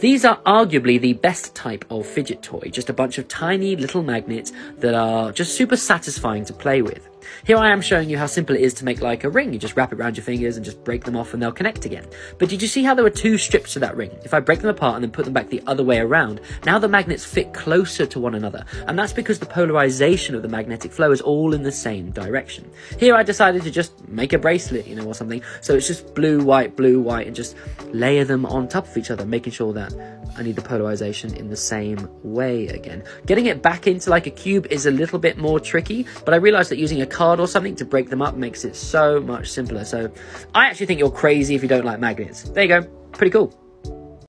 These are arguably the best type of fidget toy, just a bunch of tiny little magnets that are just super satisfying to play with. Here I am showing you how simple it is to make like a ring. You just wrap it around your fingers and just break them off and they'll connect again. But did you see how there were two strips to that ring? If I break them apart and then put them back the other way around, now the magnets fit closer to one another. And that's because the polarization of the magnetic flow is all in the same direction. Here I decided to just make a bracelet, you know, or something. So it's just blue, white, blue, white, and just layer them on top of each other, making sure that I need the polarization in the same way again. Getting it back into like a cube is a little bit more tricky, but I realized that using a card or something to break them up makes it so much simpler. So I actually think you're crazy if you don't like magnets. There you go. Pretty cool.